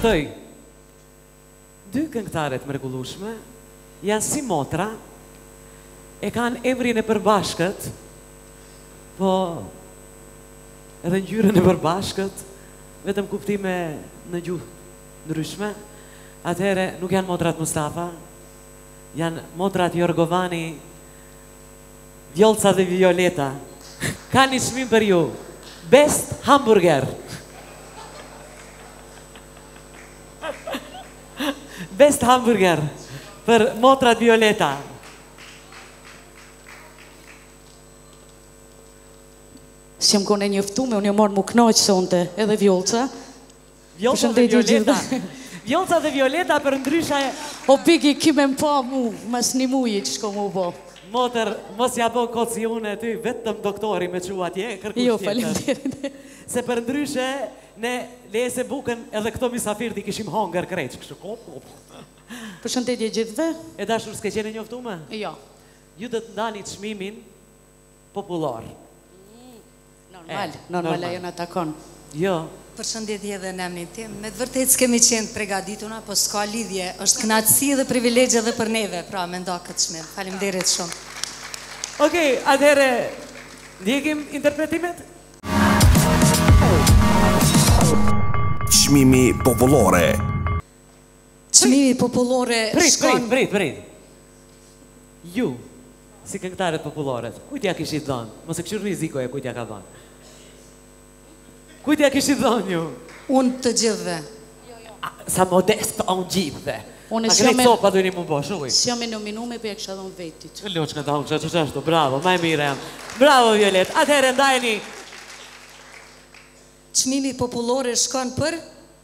Thëj, Dy këngëtare të mrekullueshme, janë si motra, e kanë emrin e përbashkët, po edhe ngjyrën e përbashkët, vetëm kuptime në gjuhë ndryshme. Atëherë nuk janë motrat Mustafa, janë motrat jorgovani, Vjollca dhe Violeta ka një çmim për ju Best Hamburger Best Hamburger për motrat Violeta S'jam kon e njoftume, unë jam ardh mu knaqë sonte edhe Vjollca. Vjollca dhe Violeta Vjollca dhe Violeta për ndryshe O Bigi ki me më pa mu mas një muji qysh ko mu bo Motër mos ja bo kot si une ty Vetëm doktori më çu atje e kërkush jo, tjetër Jo falim Se përndryshe ne le se bukën edhe këto misafirë t'i kishim hangër krejt kështu po po po Përshëndetje gjithve E dashur s'ke qene njoftume? Jo Ju do të ndani çmimin popullor. Normal, normal a jo na takon. Jo. Përshëndetje dhe në emrin tim. Me të vërtetë s'kemi qenë të pregaditura, po s'ka lidhje, është kënaqësi dhe privilegj edhe për neve, pra me nda këtë çmim. Faleminderit shumë. Okej, atëherë ndjekim interpretimet. Çmimi popullore. Çmimi popullore shkon. Prit, prit, prit, prit. Ju Si këngëtare popullore. Kujt t'ia kishit dhënë? Mos e kqyrni Zikoja kujt ia ka dhënë. Kujt ia kishit dhënë ju? Unë të gjithëve. Sa modest, o unë gjithëve. Unë A keni copa doni me bo, oj. S'jam e nominume, po ja kisha dhënë vetit. Të loç ka dhënë, ç'është ashtu, bravo, më e mira jam. Bravo Violet. Atëherë ndajeni. Çmimi popullore shkon për.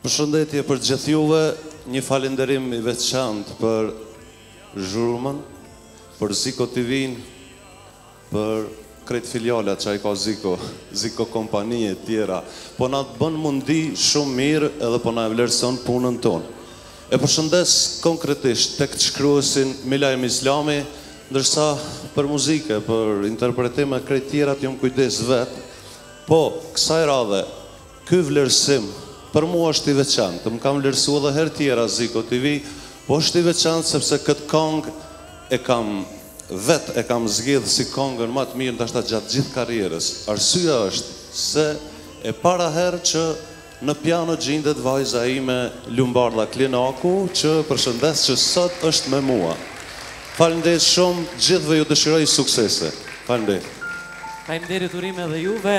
Përshëndetje për gjithë juve, një falenderim i veçantë për zhurmën, për Ziko TV-në, për krejt filialat që a i ka Ziko, Ziko Kompani e tjera, po na të bënë mundi shumë mirë edhe po na e vlerëson punën tonë. E përshëndes konkretisht tekstshkruesin Milaim Islami, ndërsa për muzikë, për interpretim e krejt tjerat jom kujdes vetë, po kësaj radhe, Ky vlerësim për mu është i veçantë, më kan vlerësu edhe herë tjera Ziko TV, po është i veçantë sepse këtë kongë e kam vetë e kam zgjedhë si kongën ma të mirë ndoshta gjatë gjithë karrierës. Arsyeja është se e para herë që në piano gjindet vajza ime Lumbardha Klinaku që e përshëndes që sot është me mua. Faleminderit shumë, gjithve ju dëshiroj suksese. Faleminderit. Faleminderit, urime edhe juve.